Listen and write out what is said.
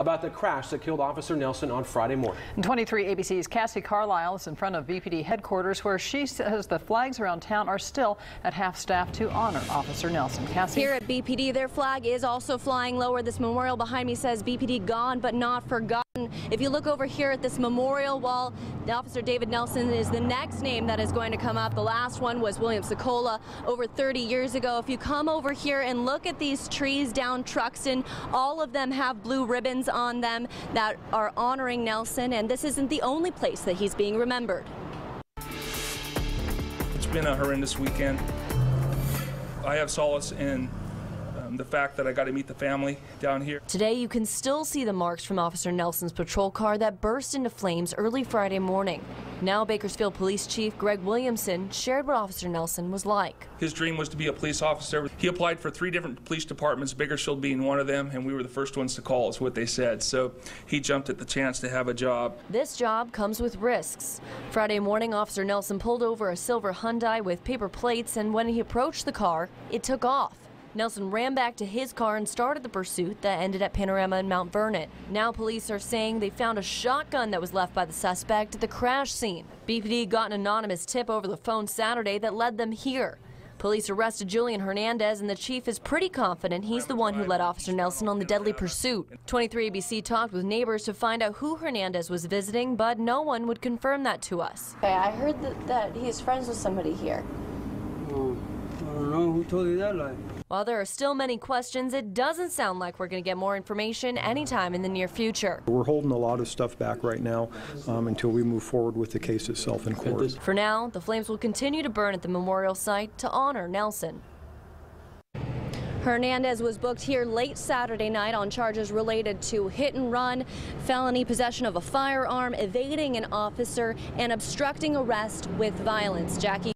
about the crash that killed Officer Nelson on Friday morning. 23 ABC's Cassie Carlisle is in front of BPD headquarters where she says the flags around town are still at half staff to honor Officer Nelson. Cassie? Here at BPD, their flag is also flying lower. This memorial behind me says BPD gone but not forgotten. If you look over here at this memorial wall, Officer David Nelson is the next name that is going to come up. The last one was William Sokola over 30 years ago. If you come over here and look at these trees down Truxtun, all of them have blue ribbons on them that are honoring Nelson, and this isn't the only place that he's being remembered. It's been a horrendous weekend. I have solace in um, the fact that I got to meet the family down here. Today, you can still see the marks from Officer Nelson's patrol car that burst into flames early Friday morning. Now, Bakersfield Police Chief Greg Williamson shared what Officer Nelson was like. His dream was to be a police officer. He applied for three different police departments, Bakersfield being one of them, and we were the first ones to call, is what they said. So he jumped at the chance to have a job. This job comes with risks. Friday morning, Officer Nelson pulled over a silver Hyundai with paper plates, and when he approached the car, it took off. Nelson ran back to his car and started the pursuit that ended at Panorama and Mount Vernon. Now police are saying they found a shotgun that was left by the suspect at the crash scene. BPD got an anonymous tip over the phone Saturday that led them here. Police arrested Julian Hernandez, and the chief is pretty confident he's the one who led Officer Nelson on the deadly pursuit. 23 ABC talked with neighbors to find out who Hernandez was visiting, but no one would confirm that to us. I heard that, that he's friends with somebody here. I don't know who told you that lie. While there are still many questions, it doesn't sound like we're going to get more information anytime in the near future. We're holding a lot of stuff back right now um, until we move forward with the case itself in court. For now, the flames will continue to burn at the memorial site to honor Nelson. Hernandez was booked here late Saturday night on charges related to hit and run, felony possession of a firearm, evading an officer, and obstructing arrest with violence. Jackie.